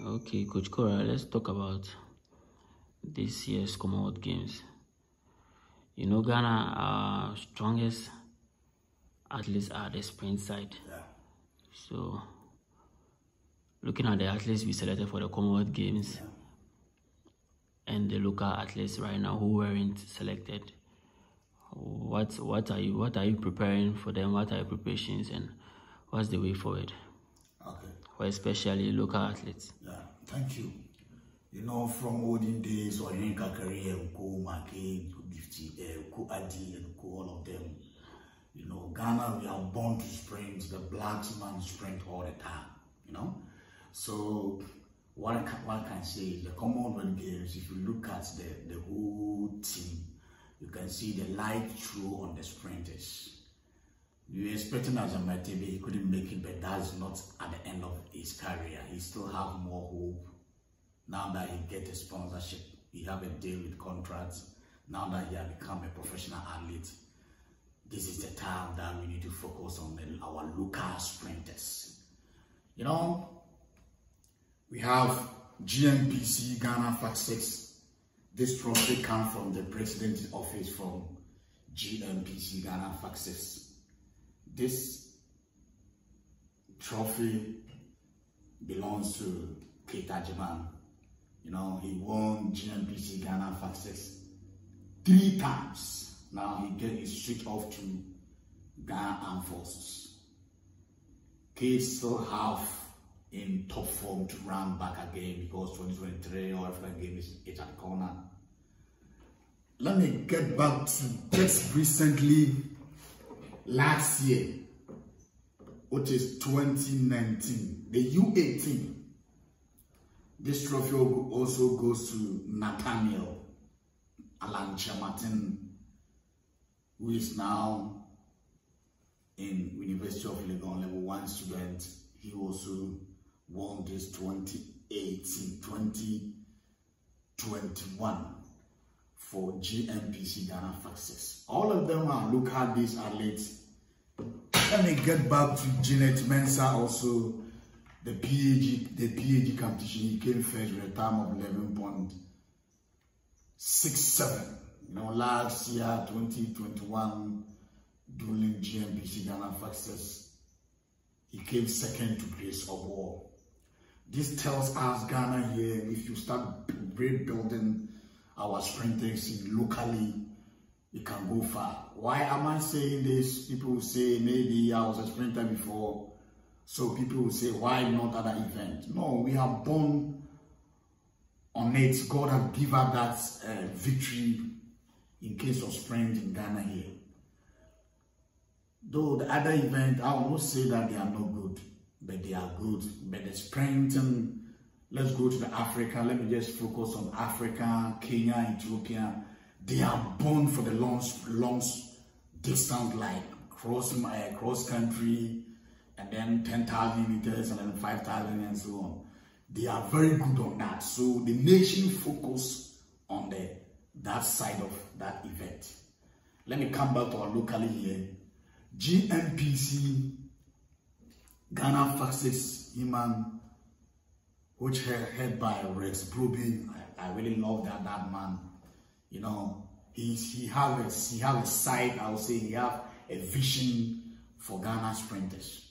Okay, Coach Cora, let's talk about this year's Commonwealth Games. You know, Ghana, our strongest athletes are the sprint side. Yeah. So, looking at the athletes we selected for the Commonwealth Games yeah. and the local athletes right now who weren't selected, what what are you what are you preparing for them? What are your preparations and what's the way forward? Especially local athletes. Yeah. Thank you. You know, from olden days, Oyenka career, Ko Make, eh, Ko Adi, and Ko all of them. You know, Ghana, we are born to sprint. The black man sprint all the time. You know, so what I can, what I can say is the Commonwealth Games. If you look at the the whole team, you can see the light through on the sprinters. You were expecting a Matebe, he couldn't make it, but that's not at the end of his career. He still have more hope. Now that he get a sponsorship, he have a deal with contracts. Now that he has become a professional athlete, this is the time that we need to focus on the, our local sprinters. You know, we have GNPC Ghana Fastest. This trophy comes from the president's office from GNPC Ghana Fastest. This trophy belongs to Keita Jaman. You know, he won GNPC Ghana Fastest three times. Now he get his switch off to Ghana Armed Forces. Kate still have in top form to run back again because 2023 All African game is it's at the corner. Let me get back to just recently last year, which is 2019, the U18. This trophy also goes to Nathaniel Alan Martin, who is now in University of Legon level one student. He also won this 2018, 2021 for GNPC Ghana Fastest. All of them are local based athletes. Let me get back to Jeanette Mensa also. The PAG, the PAG competition, he came first with a time of 11.67. You know, last year, 2021, during GNPC Ghana Fastest, he came second to Grace Obour. This tells us Ghana here, if you start rebuilding our sprinters locally, it can go far. Why am I saying this? People will say maybe I was a sprinter before, so people will say, why not other event? No, we are born on it. God has given us that uh, victory in case of sprint in Ghana here. Though the other event, I will not say that they are not good, but they are good. But the sprinting, let's go to the Africa. Let me just focus on Africa, Kenya, Ethiopia. They are born for the long, long distance, like cross, uh, cross country, and then 10,000 meters, and then 5,000, and so on. They are very good on that. So the nation focus on the that side of that event. Let me come back to our locally here. GNPC, Ghana Fastest Human, which head by Reks Brobby. I, I, really love that that man. You know, he's he have a he have a sight. I would say he have a vision for Ghana sprinters.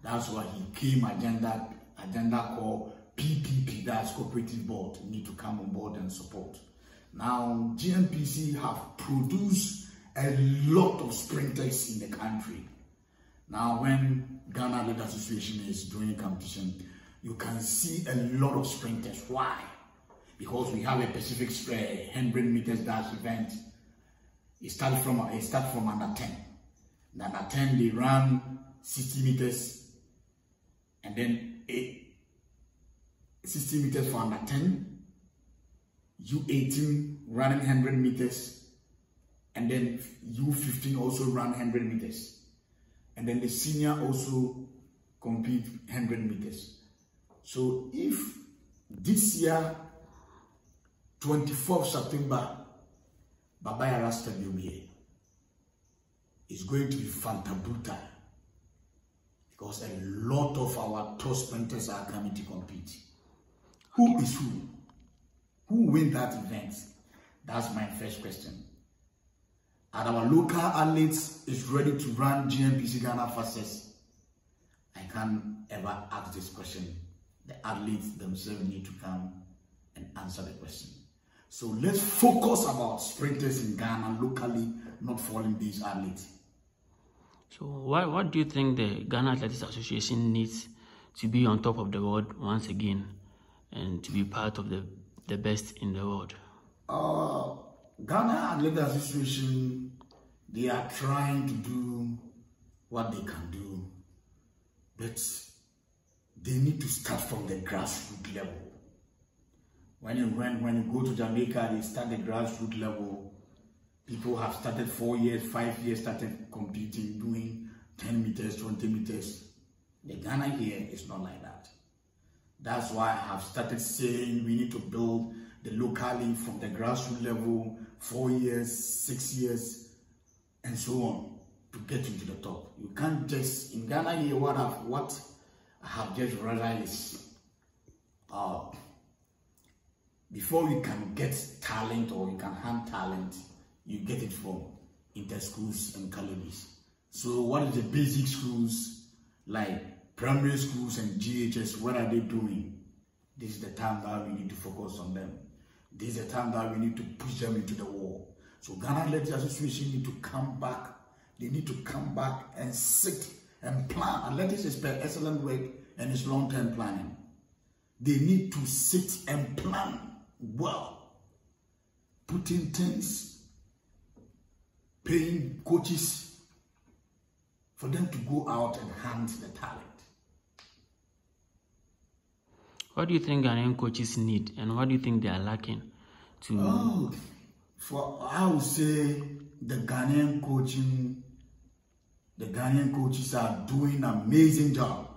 That's why he came agenda agenda called PPP. That's cooperative board. Need to come on board and support. Now GNPC have produced a lot of sprinters in the country. Now, when Ghana Lead Association is doing competition, you can see a lot of sprinters. Why? Because we have a Pacific Square 100 meters dash event. It started from it started from under 10. And under 10 they run 60 meters, and then eight, 60 meters for under 10. U18 running 100 meters, and then U15 also run 100 meters. And then the senior also compete 100 meters. So if this year, 24th September, Baba Yara Stadium here is going to be Fantabuta because a lot of our top sprinters are coming to compete. Who is who? Who win that event? That's my first question. And our local athletes is ready to run GNPC Ghana fastest. I can't ever ask this question. The athletes themselves need to come and answer the question. So let's focus about sprinters in Ghana locally, not following these athletes. So what, what do you think the Ghana Athletics Association needs to be on top of the world once again and to be part of the, the best in the world? Uh, Ghana Athletics Association, they are trying to do what they can do, but they need to start from the grassroots level. When you, when, when you go to Jamaica, they start the grassroots level. People have started four years, five years, started competing, doing 10 meters, 20 meters. The Ghana here is not like that. That's why I have started saying we need to build the locally from the grassroots level, four years, six years, and so on to get into the top. You can't just, in Ghana here, what what I have just realized uh, before you can get talent or you can hunt talent, you get it from inter-schools and colleges. So what is the basic schools like primary schools and GHS, what are they doing? This is the time that we need to focus on them. This is the time that we need to push them into the wall. So Ghana Athletics Association need to come back. They need to come back and sit and plan. Athletics is excellent work and it's long-term planning. They need to sit and plan well, putting things, paying coaches for them to go out and hunt the talent. What do you think Ghanaian coaches need and what do you think they are lacking to Oh, for I would say the Ghanaian coaching, the Ghanaian coaches are doing an amazing job.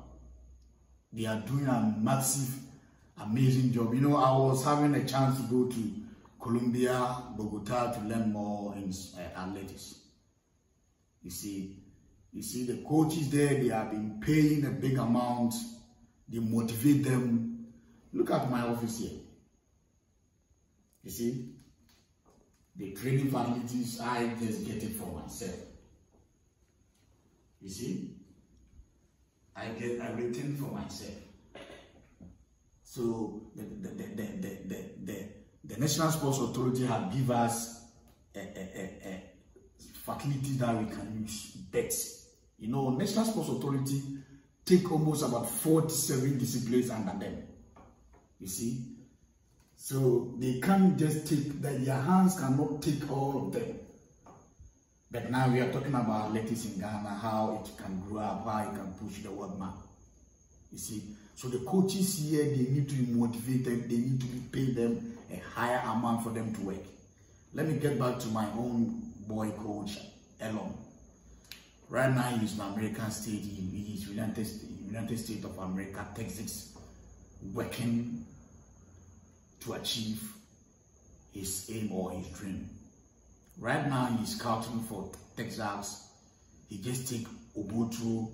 They are doing a massive, amazing job. You know, I was having a chance to go to Colombia, Bogota to learn more in uh, athletics. You see, you see the coaches there, they have been paying a big amount. They motivate them. Look at my office here. You see, the training facilities, I just get it for myself. You see, I get everything for myself. So the the the the the, the, the, the National Sports Authority have give us a, a, a, a facility that we can use bets. You know, National Sports Authority take almost about 47 disciplines under them. You see? So they can't just take that your hands cannot take all of them. But now we are talking about athletics in Ghana, how it can grow up, how it can push the world map. You see, so the coaches here they need to be motivated, they need to be paid them a higher amount for them to work. Let me get back to my own boy coach, Elon. Right now he's in American State, he's United, United States of America, Texas, working to achieve his aim or his dream. Right now, he's scouting for Texas. He just take Obotu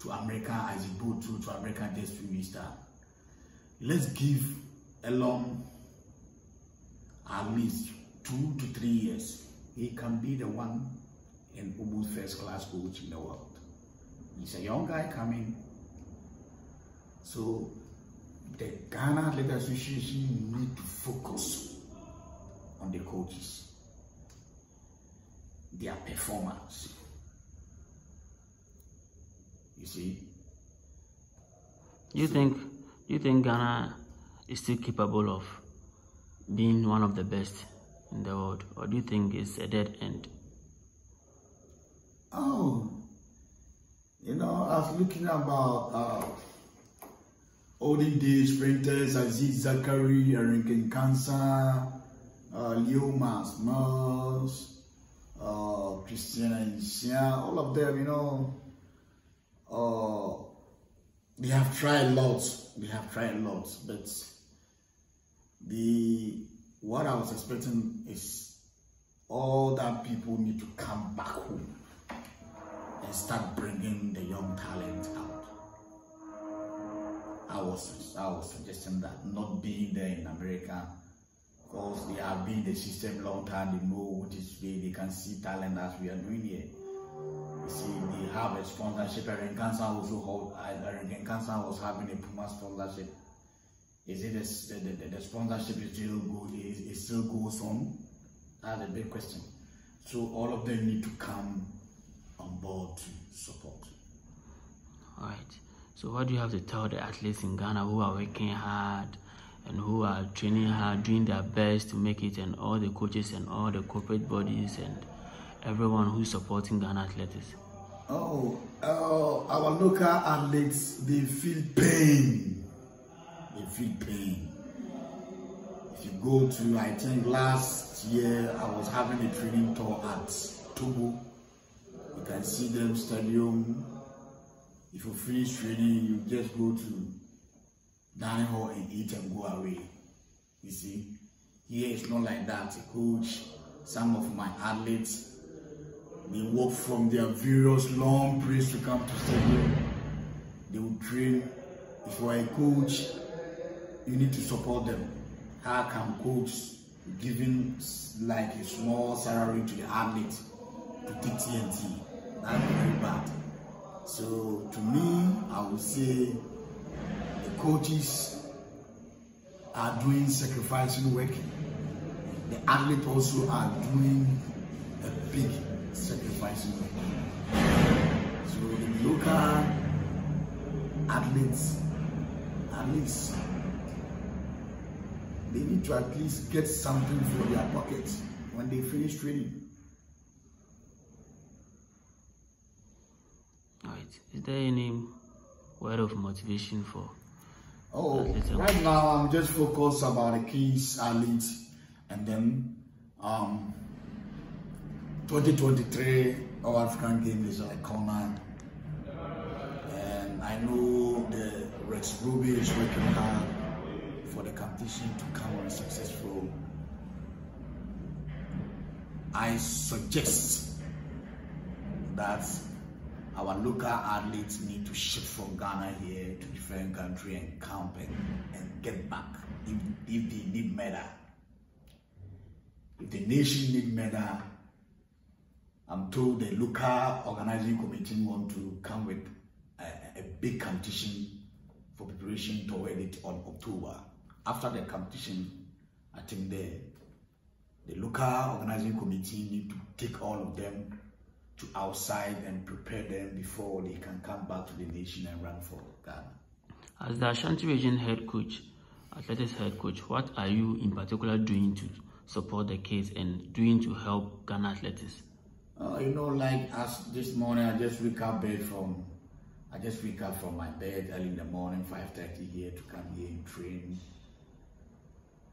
to America as he go to America just to Easter. Let's give Elon at least two to three years. He can be the one in Ubu's first class coach in the world. He's a young guy coming. So the Ghana Athletics Association need to focus on the coaches, their performance. You see? you think you think Ghana is still capable of being one of the best in the world or do you think it's a dead end? Oh, you know, I was looking about uh, olden days sprinters, Aziz Zakari, Eric Nkansah, uh, Leo Masmos, uh, Christian Ancien, all of them, you know, uh, they have tried lots, they have tried lots, but the what I was expecting is all that people need to come back home and start bringing the young talent out. I was I was suggesting that not being there in America because they have been in the system long time, they know what is way they can see talent as we are doing here. You see, they have a sponsorship. Eric Nkansah also hold uh, Eric Nkansah was having a Puma sponsorship. Is it the, the, the sponsorship is still good? Is it still goes on? That's a big question. So all of them need to come on board to support. All right. So what do you have to tell the athletes in Ghana who are working hard and who are training hard, doing their best to make it, and all the coaches and all the corporate bodies and everyone who's supporting Ghana athletics? Oh, uh, our local athletes, they feel pain. They feel pain. If you go to, I think last year, I was having a training tour at Togo. You can see them stadium if you finish training, you just go to dining hall and eat and go away. You see, here it's not like that. Coach, some of my athletes, they walk from their various long place to come to stadium. They will train. If you are a coach, you need to support them. How can coach giving like a small salary to the athlete to take TNT? That's very bad. So to me, I would say coaches are doing sacrificing work. The athletes also are doing a big sacrificing work. So the local athletes, at least, they need to at least get something for their pockets when they finish training. Is there any word of motivation for? Oh, right now I'm just focused about the kids, athletes, and then um, 2023 All African Game is like corner, and I know the Reks Brobby is working hard for the competition to come on successful. I suggest that our local athletes need to ship from Ghana here to different country and camp and, and get back if, if they need medal. If the nation need medal, I'm told the local organizing committee want to come with a, a big competition for preparation toward it on October. After the competition, I think the the local organizing committee need to take all of them to outside and prepare them before they can come back to the nation and run for Ghana. As the Ashanti region head coach, athletics head coach, what are you in particular doing to support the kids and doing to help Ghana athletics? Uh, you know, like as this morning, I just wake up bed from, I just wake up from my bed early in the morning, 5.30 here to come here and train.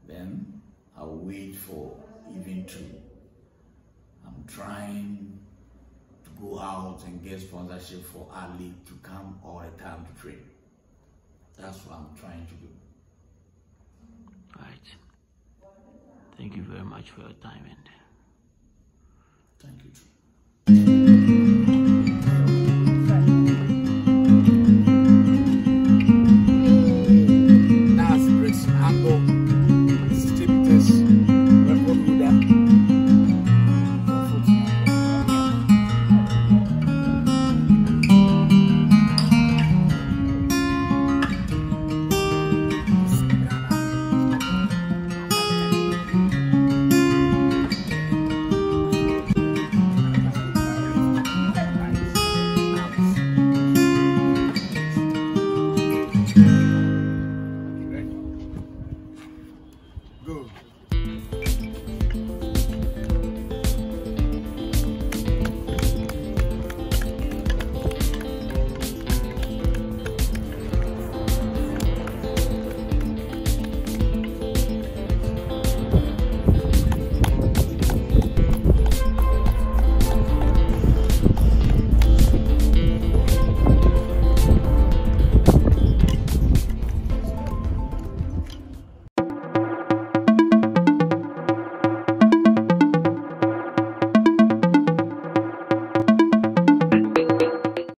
Then I'll wait for even two. I'm trying go out and get sponsorship for Ali to come all the time to train. That's what I'm trying to do. All right. Thank you very much for your time and